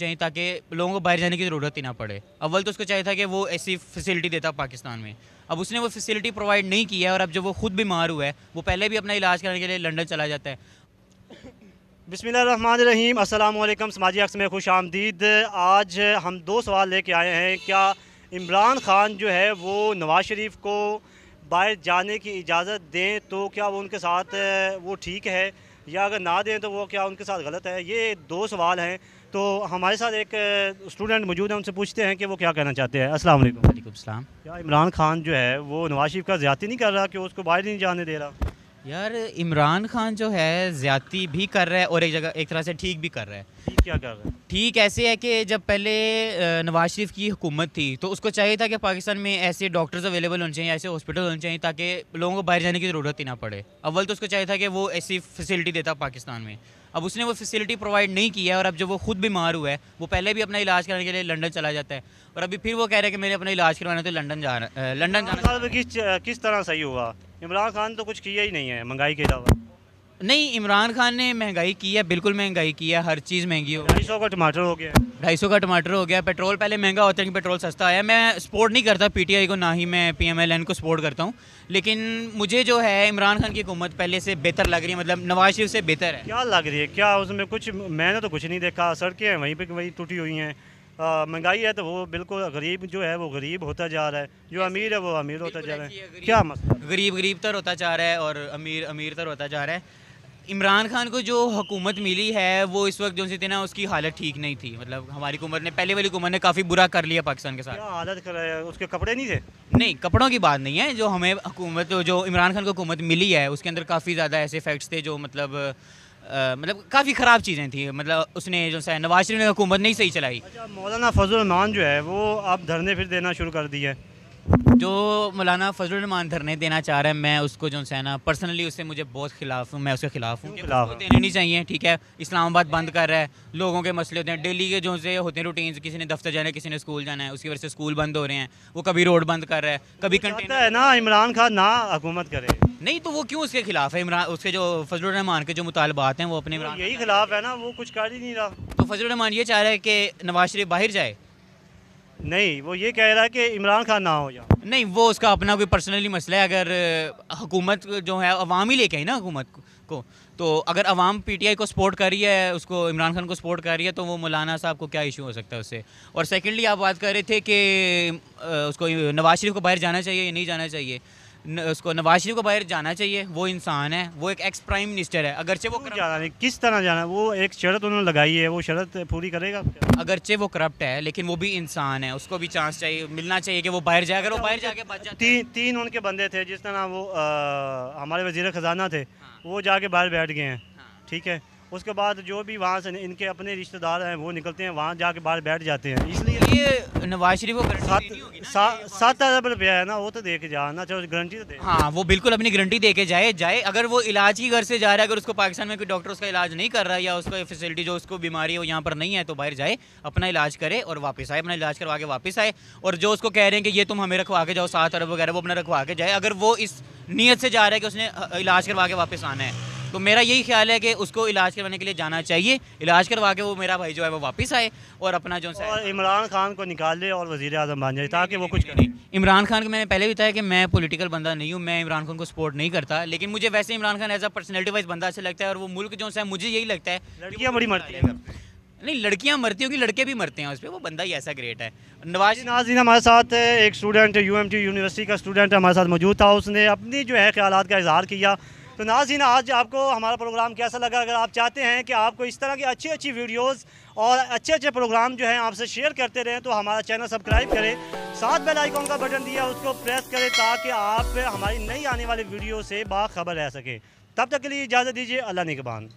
چاہیے تاکہ لوگوں کو باہر جانے کی ضرورت ہی نہ پڑے۔ اول تو اس کو چاہیے تھا کہ وہ ایسی فیسلٹی دیتا پاکستان میں۔ اب اس نے وہ فیسلٹی پرووائڈ نہیں کیا ہے اور اب جب وہ خود بیمار ہوا ہے وہ پہلے بھی اپنا علاج کرنے کے لیے لنڈن چلا جاتا ہے۔ بسم اللہ الرحمن الرحیم۔ السلام علیکم، سماجی عکس میں خوش آمدید۔ آج ہم دو سوال لے کے آئے ہیں۔ کیا عمران خان جو ہے وہ نواز شریف کو باہر جانے کی اجازت دیں تو کیا وہ ان کے ساتھ وہ ٹھیک ہے؟ یا اگر نہ دیں تو وہ کیا ان کے ساتھ غلط ہے؟ یہ دو سوال ہیں۔ تو ہمارے ساتھ ایک اسٹوڈنٹ موجود ہیں ان سے پوچھتے ہیں کہ وہ کیا کہنا چاہتے ہیں۔ السلام علیکم۔ وعلیکم السلام۔ کیا عمران خان جو ہے وہ نواز شریف کا زیادتی نہیں کر رہا کہ اس کو باہر نہیں جانے دے رہا؟ یار عمران خان جو ہے زیادتی بھی کر رہا ہے اور ایک جگہ ایک طرح سے ٹھیک بھی کر رہا ہے۔ ٹھیک کیا کر رہا ہے؟ ٹھیک ایسے ہے کہ جب پہلے نواز شریف کی حکومت تھی تو اس کو چاہیے تھا کہ پاکستان میں ایسے ڈاکٹرز اویلیبل ہونے چاہیے ایسے ہاسپٹل ہونے چاہیے تاکہ لوگوں کو باہر جانے کی ضرورت ہی نہ پڑے۔ اول تو اس کو چاہیے تھا کہ وہ ایسی فیسلٹی دیتا پاکستان میں۔ اب اس نے وہ فیسلٹی پرووائڈ نہیں کی ہے اور اب جب وہ خود بیمار ہوا ہے وہ پہلے بھی اپنا علاج کرانے کے لیے لنڈن چلا جاتا ہے۔ اور ابھی پھر وہ کہہ رہے ہیں کہ میں نے اپنا علاج کروانا تو لنڈن جا رہا لنڈن جانا۔ کس طرح صحیح ہوا عمران خان تو کچھ کیا ہی نہیں ہے، مہنگائی کے علاوہ۔ نہیں عمران خان نے مہنگائی کی ہے بالکل مہنگائی کی ہے ہر چیز مہنگی ہو ڈھائی سو کا ٹماٹر ہو گیا۔ ڈھائی سو کا ٹماٹر ہو گیا پیٹرول پہلے مہنگا ہوتا ہے کہ پیٹرول سستا آیا۔ میں سپورٹ نہیں کرتا پی ٹی آئی کو نہ ہی میں پی ایم ایل این کو سپورٹ کرتا ہوں۔ لیکن مجھے جو ہے عمران خان کی حکومت پہلے سے بہتر لگ رہی ہے مطلب نواز شریف سے بہتر ہے۔ کیا لگ رہی ہے؟ کیا اس میں کچھ میں نے تو کچھ نہیں دیکھا سڑکیں ہیں وہیں پہ وہیں ٹوٹی ہوئی ہیں۔ مہنگائی ہے تو وہ بالکل غریب جو ہے وہ غریب ہوتا جا رہا ہے۔ جو امیر ہے وہ امیر ہوتا جا رہا ہے۔ کیا مسئلہ؟ غریب غریب تر ہوتا جا رہا ہے اور امیر امیر تر ہوتا جا رہا ہے۔ عمران خان کو جو حکومت ملی ہے وہ اس وقت جو سی تھی نا اس کی حالت ٹھیک نہیں تھی۔ مطلب ہماری حکومت نے پہلے والی حکومت نے کافی برا کر لیا پاکستان کے ساتھ۔ کیا حالت اس کے کپڑے نہیں تھے؟ نہیں کپڑوں کی بات نہیں ہے۔ جو ہمیں حکومت جو عمران خان کو حکومت ملی ہے اس کے اندر کافی زیادہ ایسے فیکٹس تھے جو مطلب مطلب کافی خراب چیزیں تھیں۔ مطلب اس نے جو ہے نواز شریف نے حکومت نہیں صحیح چلائی۔ اچھا مولانا فضل الرحمان جو ہے وہ اب دھرنے پھر دینا شروع کر دی ہے جو مولانا فضل الرحمان دھرنے دینا چاہ رہا ہے میں اس کو جو ہے نا پرسنلی اس سے مجھے بہت خلاف ہوں میں اس کے خلاف ہوں دینے نہیں چاہیے ٹھیک ہے؟ اسلام آباد بند کر رہا ہے لوگوں کے مسئلے ہوتے ہیں۔ ڈیلی کے جو سے ہوتے ہیں روٹینز کسی نے دفتر جانا ہے کسی نے اسکول جانا ہے اس کی وجہ سے اسکول بند ہو رہے ہیں۔ وہ کبھی روڈ بند کر رہا ہے کبھی ہے نا عمران خان نہ حکومت کرے۔ نہیں تو وہ کیوں اس کے خلاف ہے؟ عمران اس کے جو فضل الرحمان کے جو مطالبات ہیں وہ اپنے یہی خلاف ہے نا وہ کچھ کر ہی نہیں رہا۔ تو فضل الرحمان یہ چاہ رہا ہے کہ نواز شریف باہر جائے نہیں، وہ یہ کہہ رہا ہے کہ عمران خان نہ ہو یا نہیں، وہ اس کا اپنا کوئی پرسنلی مسئلہ ہے۔ اگر حکومت جو ہے، عوام ہی لے کے آئی نا حکومت کو، تو اگر عوام پی ٹی آئی کو سپورٹ کر رہی ہے، اس کو عمران خان کو سپورٹ کر رہی ہے، تو وہ مولانا صاحب کو کیا ایشو ہو سکتا ہے اس سے؟ اور سیکنڈلی آپ بات کر رہے تھے کہ اس کو نواز شریف کو باہر جانا چاہیے یا نہیں جانا چاہیے؟ اس کو نواز شریف کو باہر جانا چاہیے وہ انسان ہے وہ ایک ایکس پرائم منسٹر ہے۔ اگرچہ وہ جانا نہیں کس طرح جانا وہ ایک شرط انہوں نے لگائی ہے وہ شرط پوری کرے گا؟ اگرچہ وہ کرپٹ ہے لیکن وہ بھی انسان ہے اس کو بھی چانس چاہیے ملنا چاہیے کہ وہ باہر جائے۔ اگر وہ باہر جا کے بچ جائے تین ان کے بندے تھے جس طرح وہ ہمارے وزیر خزانہ تھے ہاں۔ وہ جا کے باہر بیٹھ گئے ہیں۔ ہاں۔ ٹھیک ہے۔ اس کے بعد جو بھی وہاں سے ان کے اپنے رشتہ دار ہیں وہ نکلتے ہیں وہاں جا کے باہر بیٹھ جاتے ہیں۔ اس لیے یہ نواز شریف کو سات ہزار روپیہ ہے نا وہ تو دے کے جانا چاہو گارنٹی تو دے۔ ہاں وہ بالکل اپنی گارنٹی دے کے جائے جائے۔ اگر وہ علاج کی گھر سے جا رہا ہے اگر اس کو پاکستان میں کوئی ڈاکٹر اس کا علاج نہیں کر رہا یا اس کو فیسلٹی جو اس کو بیماری ہے وہ یہاں پر نہیں ہے تو باہر جائے اپنا علاج کرے اور واپس آئے اپنا علاج کروا کے واپس آئے۔ اور جو اس کو کہہ رہے ہیں کہ یہ تم ہمیں رکھوا کے جاؤ سات ارب وغیرہ وہ اپنا رکھوا کے جائے۔ اگر وہ اس نیت سے جا رہا ہے کہ اس نے علاج کروا کے واپس آنا ہے۔ تو میرا یہی خیال ہے کہ اس کو علاج کروانے کے لیے جانا چاہیے علاج کروا کے وہ میرا بھائی جو ہے وہ واپس آئے اور اپنا جو عمران خان کو نکال لے اور وزیر اعظم بن جائے تاکہ وہ کچھ کرے عمران خان کو میں نے پہلے بھی بتایا کہ میں پولیٹیکل بندہ نہیں ہوں میں عمران خان کو سپورٹ نہیں کرتا لیکن مجھے ویسے Imran Khan as a personality wise بندہ اچھا لگتا ہے اور وہ ملک جو ہے مجھے یہی لگتا ہے لڑکیاں بڑی مرتی ہیں نہیں لڑکیاں مرتی ہوں گی لڑکے بھی مرتے ہیں اس پہ وہ بندہ ہی ایسا گریٹ ہے نواز ناظرین ہمارے ساتھ ایک student U M T university کا اسٹوڈنٹ ہمارے ساتھ موجود تھا اس نے اپنی جو ہے خیالات کا اظہار کیا تو ناظرین، آج آپ کو ہمارا پروگرام کیسا لگا؟ اگر آپ چاہتے ہیں کہ آپ کو اس طرح کی اچھی اچھی ویڈیوز اور اچھے اچھے پروگرام جو ہیں آپ سے شیئر کرتے رہیں تو ہمارا چینل سبسکرائب کریں، ساتھ بیل آئیکن کا بٹن دیا، اس کو پریس کریں تاکہ آپ ہماری نئی آنے والی ویڈیو سے باخبر رہ سکیں۔ تب تک کے لیے اجازت دیجیے اللہ نگبان